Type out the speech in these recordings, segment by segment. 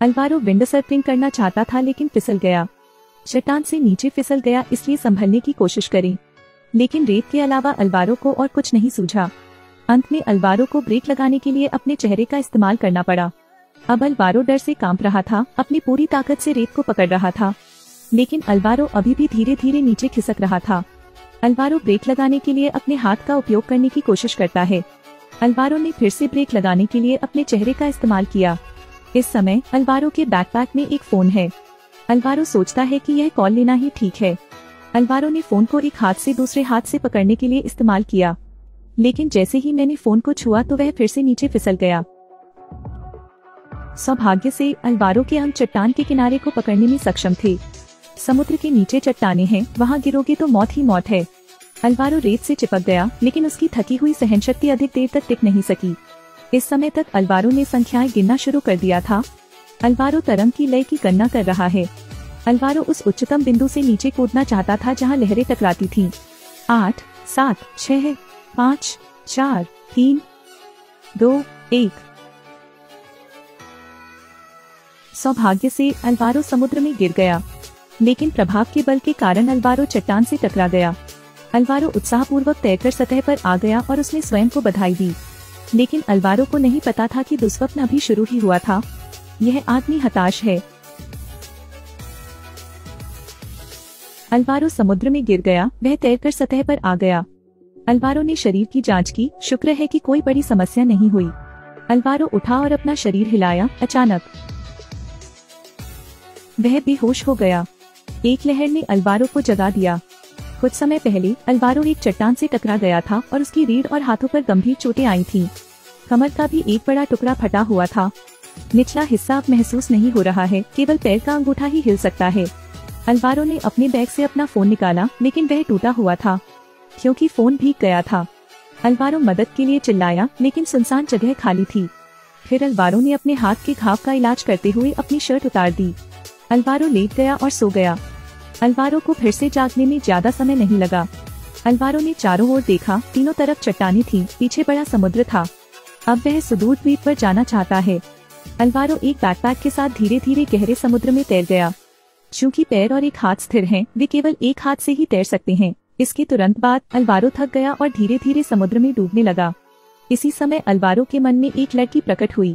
Alvaro window surfing करना चाहता था लेकिन फिसल गया। चट्टान से नीचे फिसल गया, इसलिए संभलने की कोशिश करें। लेकिन रेत के अलावा अल्वारो को और कुछ नहीं सूझा। अंत में अल्वारो को ब्रेक लगाने के लिए अपने चेहरे का इस्तेमाल करना पड़ा। अब अल्वारो डर से काँप रहा था, अपनी पूरी ताकत से रेत को पकड़ रहा था। लेकिन अल्वारो अभी भी धीरे धीरे नीचे खिसक रहा था। अल्वारो ब्रेक लगाने के लिए अपने हाथ का उपयोग करने की कोशिश करता है। अल्वारो ने फिर से ब्रेक लगाने के लिए अपने चेहरे का इस्तेमाल किया। इस समय, अल्वारो के बैकपैक में एक फ़ोन है। अल्वारो सोचता है कि यह कॉल लेना ही ठीक है। अल्वारो ने फ़ोन को एक हाथ से दूसरे हाथ से पकड़ने के लिए इस्तेमाल किया। लेकिन जैसे ही मैंने फ़ोन को छुआ तो वह फिर से नीचे फिसल गया। सौभाग्य से, अल्वारो के अंग चट्टान के किनारे को पकड़ने में सक्षम थे। समुद्र के नीचे चट्टाने हैं, वहाँ गिरोगे तो मौत ही मौत है। अल्वारो रेत से चिपक गया, लेकिन उसकी थकी हुई सहन शक्ति अधिक देर तक टिक नहीं सकी। इस समय तक अल्वारो ने संख्याएँ गिनना शुरू कर दिया था। अल्वारो तरंग की लय की गणना कर रहा है। अल्वारो उस उच्चतम बिंदु से नीचे कूदना चाहता था जहाँ लहरें टकराती थीं। आठ, सात, छह, पाँच, चार, तीन, दो, एक। सौभाग्य से अल्वारो समुद्र में गिर गया। लेकिन प्रभाव के बल के कारण अल्वारो चट्टान से टकरा गया। अल्वारो उत्साहपूर्वक तैरकर सतह पर आ गया और उसने स्वयं को बधाई दी। लेकिन अल्वारो को नहीं पता था कि दुस्वप्न अभी शुरू ही हुआ था। यह आदमी हताश है। अल्वारो समुद्र में गिर गया, वह तैरकर सतह पर आ गया। अल्वारो ने शरीर की जाँच की, शुक्र है कि कोई बड़ी समस्या नहीं हुई। अल्वारो उठा और अपना शरीर हिलाया, अचानक। वह बेहोश हो गया। एक लहर ने अल्वारो को जगा दिया। कुछ समय पहले, अल्वारो एक चट्टान से टकरा गया था और उसकी रीढ़ और हाथों पर गंभीर चोटें आई थी। कमर का भी एक बड़ा टुकड़ा फटा हुआ था। निचला हिस्सा अब महसूस नहीं हो रहा है, केवल पैर का अंगूठा ही हिल सकता है। अल्वारो ने अपने बैग से अपना फ़ोन निकाला, लेकिन वह टूटा हुआ था, क्योंकि फ़ोन भीग गया था। अल्वारो मदद के लिए चिल्लाया, लेकिन सुनसान जगह खाली थी। फिर अल्वारो ने अपने हाथ के घाव का इलाज करते हुए अपनी शर्ट उतार दी। अल्वारो लेट गया और सो गया। अल्वारो को फिर से जागने में ज़्यादा समय नहीं लगा। अलवारों ने चारों ओर देखा तीनों तरफ़ चट्टानी थी पीछे बड़ा समुद्र था। अब वह सुदूर द्वीप पर जाना चाहता है। अल्वारो एक बैकपैक के साथ धीरे धीरे गहरे समुद्र में तैर गया। चूँकि पैर और एक हाथ स्थिर हैं, वे केवल एक हाथ से ही तैर सकते हैं। इसके तुरंत बाद अल्वारो थक गया और धीरे धीरे समुद्र में डूबने लगा। इसी समय अल्वारो के मन में एक लड़की प्रकट हुई।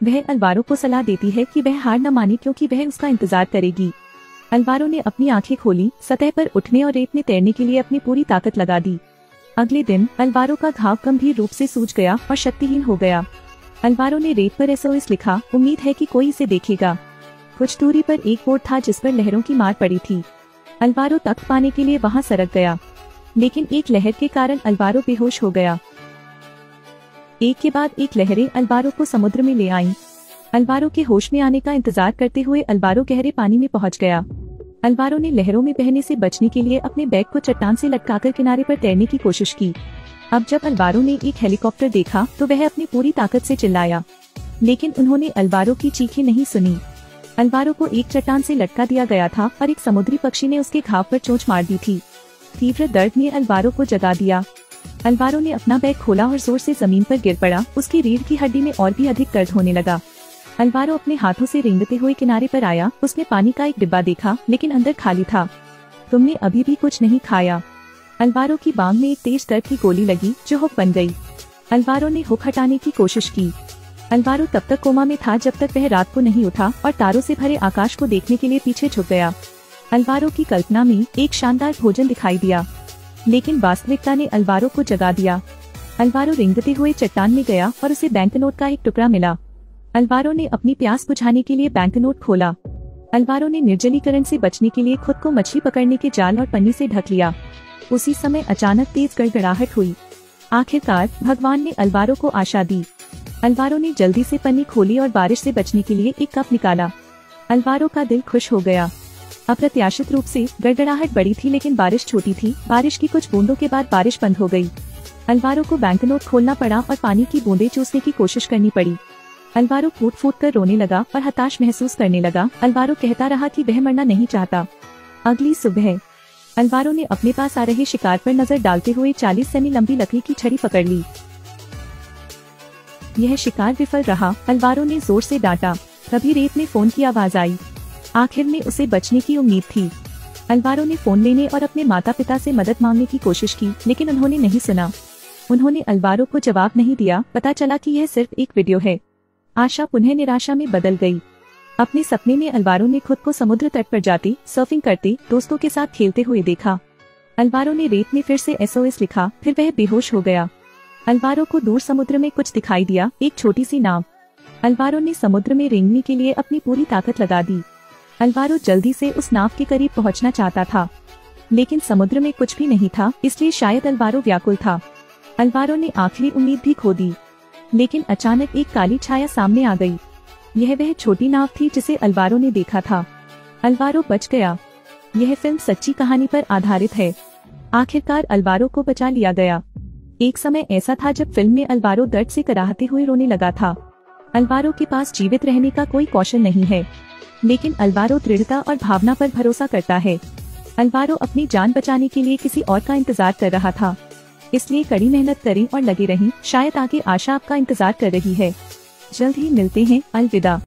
वह अल्वारो को सलाह देती है कि वह हार न माने क्योंकि वह उसका इंतज़ार करेगी। अल्वारो ने अपनी आँखें खोली, सतह पर उठने और रेत में तैरने के लिए अपनी पूरी ताकत लगा दी। अगले दिन, अल्वारो का घाव गंभीर रूप से सूज गया और शक्तिहीन हो गया। अल्वारो ने रेत पर एसओएस लिखा, उम्मीद है कि कोई इसे देखेगा। कुछ दूरी पर एक बोर्ड था जिस पर लहरों की मार पड़ी थी। अल्वारो तख्त पाने के लिए वहाँ सरक गया। लेकिन एक लहर के कारण अल्वारो बेहोश हो गया। एक के बाद एक लहरें अल्वारो को समुद्र में ले आईं। अल्वारो के होश में आने का इंतज़ार करते हुए अल्वारो गहरे पानी में पहुँच गया। अल्वारो ने लहरों में बहने से बचने के लिए अपने बैग को चट्टान से लटकाकर किनारे पर तैरने की कोशिश की। अब जब अलवारों ने एक हेलीकॉप्टर देखा तो वह अपनी पूरी ताकत से चिल्लाया। लेकिन उन्होंने अलवारों की चीखें नहीं सुनी। अलवारों को एक चट्टान से लटका दिया गया था और एक समुद्री पक्षी ने उसके घाव पर चोट मार दी थी। तीव्र दर्द ने अलवारों को जगा दिया। अलवारों ने अपना बैग खोला और ज़ोर से ज़मीन पर गिर पड़ा। उसकी रीढ़ की हड्डी में और भी अधिक दर्द होने लगा। अल्वारो अपने हाथों से रेंगते हुए किनारे पर आया। उसने पानी का एक डिब्बा देखा, लेकिन अंदर खाली था। तुमने अभी भी कुछ नहीं खाया? अल्वारो की बांग में एक तेज दर्द की गोली लगी, जो हुक बन गई। अल्वारो ने हुक हटाने की कोशिश की। अल्वारो तब तक कोमा में था जब तक वह रात को नहीं उठा और तारों से भरे आकाश को देखने के लिए पीछे छुप गया। अल्वारो की कल्पना में एक शानदार भोजन दिखाई दिया। लेकिन वास्तविकता ने अल्वारो को जगा दिया। अल्वारो रिंगते हुए चट्टान में गया और उसे बैंक नोट का एक टुकड़ा मिला। अल्वारो ने अपनी प्यास बुझाने के लिए बैंक नोट खोला। अल्वारो ने निर्जलीकरण से बचने के लिए खुद को मछली पकड़ने के जाल और पन्नी से ढक लिया। उसी समय अचानक तेज गड़गड़ाहट हुई। आखिरकार, भगवान ने अल्वारो को आशा दी। अल्वारो ने जल्दी से पन्नी खोली और बारिश से बचने के लिए एक कप निकाला। अल्वारो का दिल खुश हो गया। अप्रत्याशित रूप से गड़गड़ाहट बड़ी थी लेकिन बारिश छोटी थी। बारिश की कुछ बूंदों के बाद बारिश बंद हो गई। अल्वारो को बैंक नोट खोलना पड़ा और पानी की बूंदे चूसने की कोशिश करनी पड़ी। अल्वारो फूट फूट कर रोने लगा और हताश महसूस करने लगा। अल्वारो कहता रहा कि वह मरना नहीं चाहता। अगली सुबह, अल्वारो ने अपने पास आ रहे शिकार पर नज़र डालते हुए 40 सेमी लंबी लकड़ी की छड़ी पकड़ ली। यह शिकार विफल रहा। अल्वारो ने ज़ोर से डांटा। तभी रेत में फ़ोन की आवाज़ आई। आखिर में उसे बचने की उम्मीद थी। अलवारो ने फ़ोन लेने और अपने माता पिता से मदद मांगने की कोशिश की, लेकिन उन्होंने नहीं सुना। उन्होंने अलवारो को जवाब नहीं दिया। पता चला कि यह सिर्फ़ एक वीडियो है। आशा पुनः निराशा में बदल गई। अपने सपने में अलवारों ने खुद को समुद्र तट पर जाती सर्फिंग करते, दोस्तों के साथ खेलते हुए देखा। अलवारों ने रेत में फिर से एसओएस लिखा, फिर वह बेहोश हो गया। अलवारों को दूर समुद्र में कुछ दिखाई दिया, एक छोटी सी नाव। अलवारों ने समुद्र में रेंगने के लिए अपनी पूरी ताकत लगा दी। अलवारों जल्दी से उस नाव के करीब पहुँचना चाहता था। लेकिन समुद्र में कुछ भी नहीं था, इसलिए शायद अलवारों व्याकुल था। अलवारों ने आखिरी उम्मीद भी खो दी। लेकिन अचानक एक काली छाया सामने आ गई। यह वह छोटी नाव थी जिसे अलवारो ने देखा था। अलवारो बच गया। यह फ़िल्म सच्ची कहानी पर आधारित है। आखिरकार अलवारो को बचा लिया गया। एक समय ऐसा था जब फ़िल्म में अलवारो दर्द से कराहते हुए रोने लगा था। अलवारो के पास जीवित रहने का कोई कौशल नहीं है। लेकिन अलवारो दृढ़ता और भावना पर भरोसा करता है। अलवारो अपनी जान बचाने के लिए किसी और का इंतज़ार कर रहा था। इसलिए कड़ी मेहनत करें और लगे रहें। शायद आगे आशा आपका इंतज़ार कर रही है। जल्द ही मिलते हैं। अलविदा।